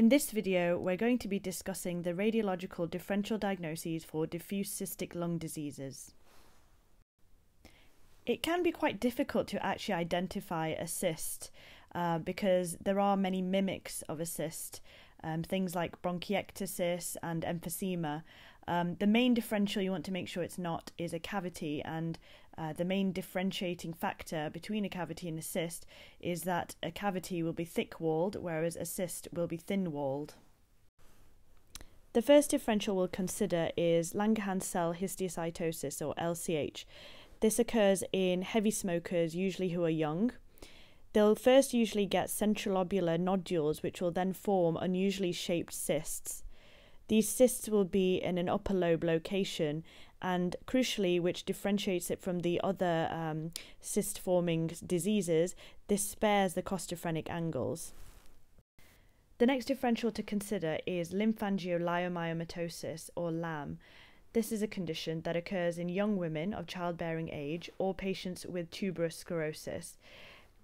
In this video, we're going to be discussing the radiological differential diagnoses for diffuse cystic lung diseases. It can be quite difficult to actually identify a cyst uh, because there are many mimics of a cyst, um, things like bronchiectasis and emphysema. Um, the main differential you want to make sure it's not is a cavity, and uh, the main differentiating factor between a cavity and a cyst is that a cavity will be thick walled, whereas a cyst will be thin walled. The first differential we'll consider is Langerhans cell histiocytosis, or LCH. This occurs in heavy smokers, usually who are young. They'll first usually get centrilobular nodules, which will then form unusually shaped cysts. These cysts will be in an upper lobe location, and crucially, which differentiates it from the other um, cyst forming diseases, this spares the costophrenic angles. The next differential to consider is lymphangioliomyomatosis, or LAM. This is a condition that occurs in young women of childbearing age or patients with tuberous sclerosis.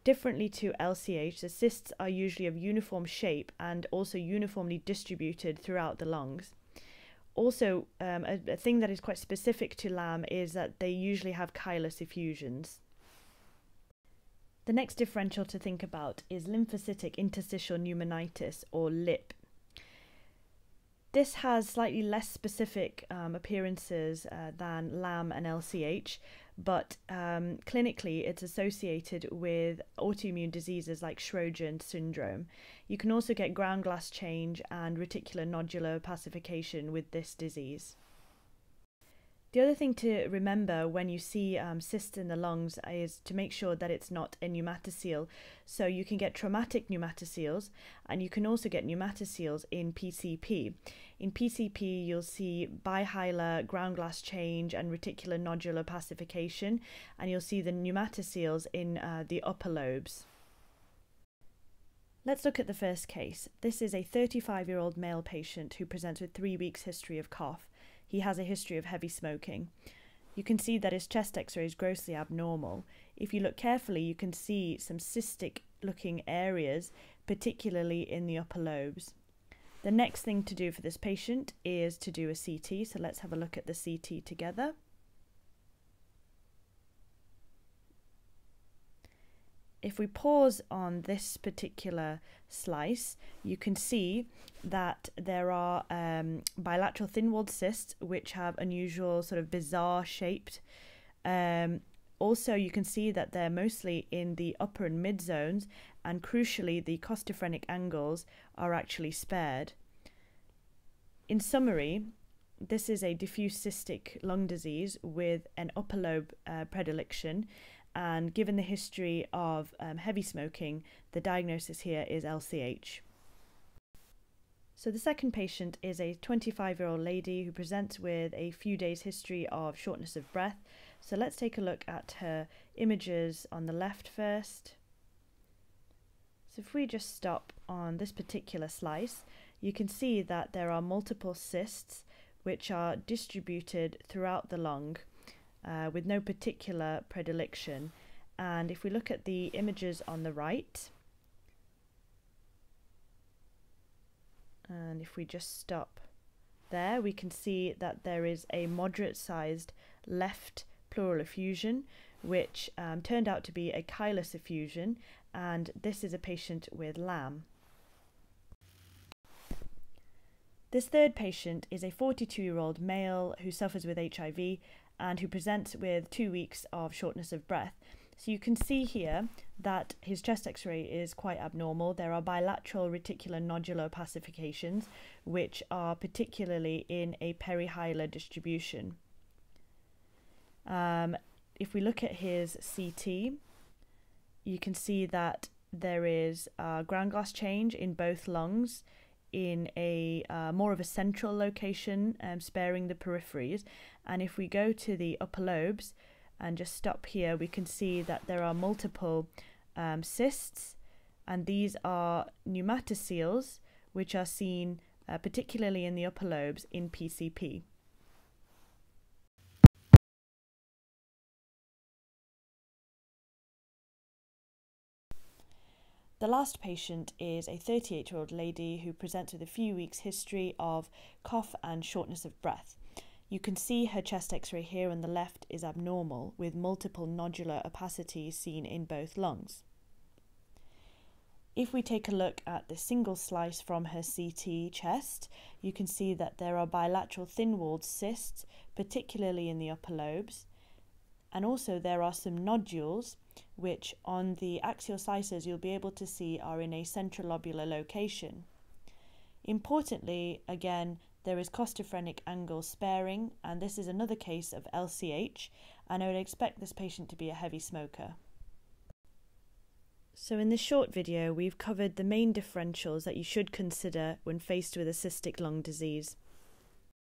Differently to LCH, the cysts are usually of uniform shape and also uniformly distributed throughout the lungs. Also, um, a, a, thing that is quite specific to LAM is that they usually have chylous effusions. The next differential to think about is lymphocytic interstitial pneumonitis, or LIP. This has slightly less specific um, appearances uh, than LAM and LCH, but um, clinically it's associated with autoimmune diseases like Sjogren syndrome. You can also get ground glass change and reticular nodular opacification with this disease. The other thing to remember when you see um, cysts in the lungs is to make sure that it's not a pneumatocele. So you can get traumatic pneumatoceles and you can also get pneumatoceles in PCP. In PCP, you'll see bihilar ground glass change and reticular nodular opacification, and you'll see the pneumatoceles in uh, the upper lobes. Let's look at the first case. This is a 35 year old male patient who presents with three weeks' history of cough. He has a history of heavy smoking. You can see that his chest x ray is grossly abnormal. If you look carefully, you can see some cystic looking areas, particularly in the upper lobes. The next thing to do for this patient is to do a CT. So let's have a look at the CT together. If we pause on this particular slice, you can see that there are um, bilateral thin-walled cysts which have unusual sort of bizarre shaped um, also, you can see that they're mostly in the upper and mid zones, and crucially, the costophrenic angles are actually spared. In summary, this is a diffuse cystic lung disease with an upper lobe uh, predilection, and given the history of um, heavy smoking, the diagnosis here is LCH. So, the second patient is a 25 year old lady who presents with a few days' history of shortness of breath so let's take a look at her images on the left first. So if we just stop on this particular slice, you can see that there are multiple cysts which are distributed throughout the lung uh, with no particular predilection. And if we look at the images on the right, and if we just stop there, we can see that there is a moderate sized left pleural effusion, which um, turned out to be a chylous effusion, and this is a patient with LAM. This third patient is a 42 year old male who suffers with HIV and who presents with two weeks of shortness of breath. So you can see here that his chest x ray is quite abnormal. There are bilateral reticular nodular opacifications, which are particularly in a perihilar distribution. Um, if we look at his CT, you can see that there is ground glass change in both lungs in a uh, more of a central location, um, sparing the peripheries. And if we go to the upper lobes and just stop here, we can see that there are multiple um, cysts, and these are pneumatoceles, which are seen uh, particularly in the upper lobes in PCP. The last patient is a 38 year old lady who presents with a few weeks' history of cough and shortness of breath. You can see her chest x ray here on the left is abnormal, with multiple nodular opacities seen in both lungs. If we take a look at the single slice from her CT chest, you can see that there are bilateral thin walled cysts, particularly in the upper lobes. And also, there are some nodules, which on the axial slices you'll be able to see are in a centrilobular location. Importantly, again, there is costophrenic angle sparing, and this is another case of LCH, and I would expect this patient to be a heavy smoker. So, in this short video, we've covered the main differentials that you should consider when faced with a cystic lung disease.